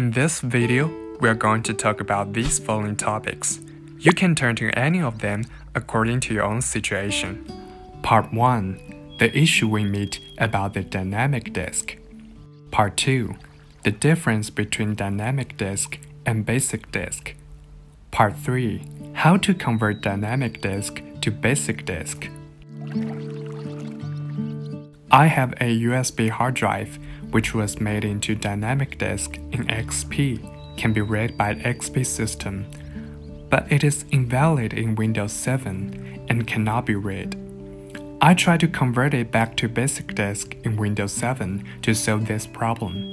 In this video, we are going to talk about these following topics. You can turn to any of them according to your own situation. Part 1 The issue we meet about the dynamic disk. Part 2 The difference between dynamic disk and basic disk. Part 3 How to convert dynamic disk to basic disk. I have a USB hard drive which was made into dynamic disk in XP can be read by XP system, but it is invalid in Windows 7 and cannot be read. I tried to convert it back to basic disk in Windows 7 to solve this problem,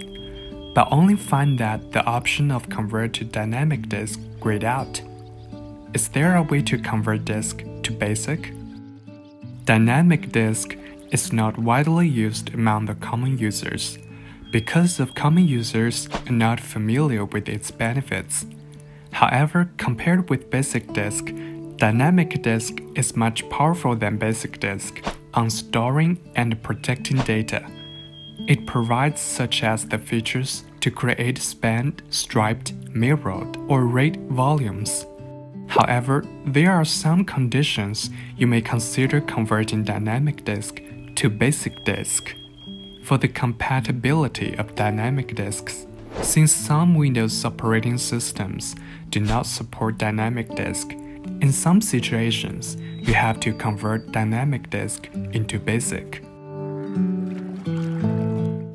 but only find that the option of convert to dynamic disk grayed out. Is there a way to convert disk to basic? Dynamic disk is not widely used among the common users because of common users are not familiar with its benefits. However, compared with basic disk, dynamic disk is much powerful than basic disk on storing and protecting data. It provides such as the features to create spanned, striped, mirrored, or RAID volumes. However, there are some conditions you may consider converting dynamic disk to basic disk. For the compatibility of dynamic disks, since some Windows operating systems do not support dynamic disk, in some situations you have to convert dynamic disk into basic.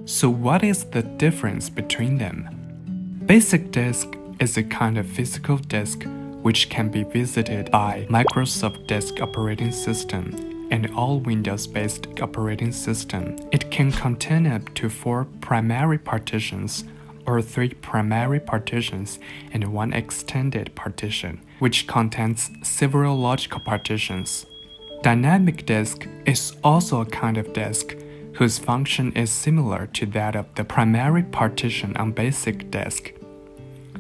So what is the difference between them? Basic disk is a kind of physical disk which can be visited by Microsoft Disk Operating System and all Windows-based operating system. It can contain up to four primary partitions or three primary partitions and one extended partition, which contains several logical partitions. Dynamic disk is also a kind of disk whose function is similar to that of the primary partition on basic disk.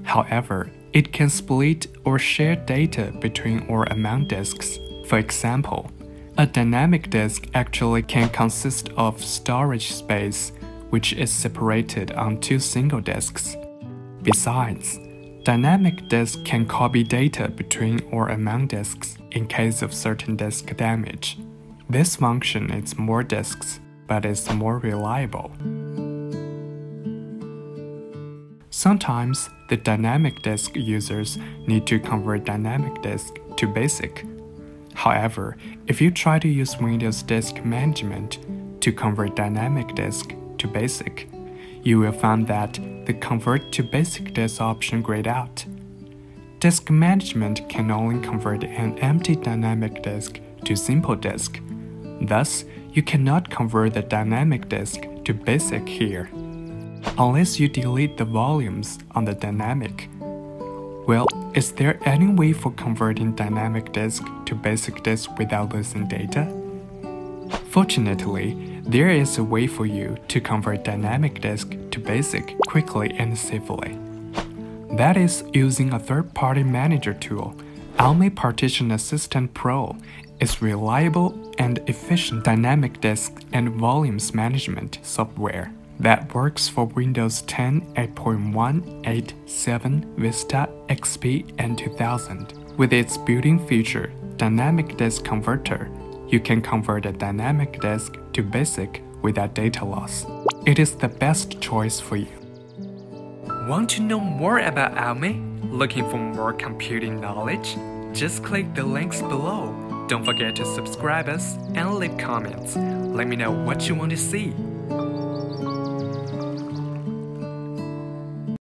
However, it can split or share data between or among disks. For example, a dynamic disk actually can consist of storage space which is separated on two single disks. Besides, dynamic disk can copy data between or among disks in case of certain disk damage. This function is more disks, but is more reliable. Sometimes the dynamic disk users need to convert dynamic disk to basic. However, if you try to use Windows Disk Management to convert dynamic disk to basic, you will find that the convert to basic disk option grayed out. Disk management can only convert an empty dynamic disk to simple disk. Thus, you cannot convert the dynamic disk to basic here unless you delete the volumes on the dynamic. Well, is there any way for converting dynamic disk to basic disk without losing data? Fortunately, there is a way for you to convert dynamic disk to basic quickly and safely. That is using a third-party manager tool. AOMEI Partition Assistant Pro is reliable and efficient dynamic disk and volumes management software that works for Windows 10, 8.1, 8, 7, Vista, XP, and 2000. With its built-in feature, Dynamic Disk Converter, you can convert a dynamic disk to basic without data loss. It is the best choice for you. Want to know more about AOMEI? Looking for more computing knowledge? Just click the links below. Don't forget to subscribe us and leave comments. Let me know what you want to see.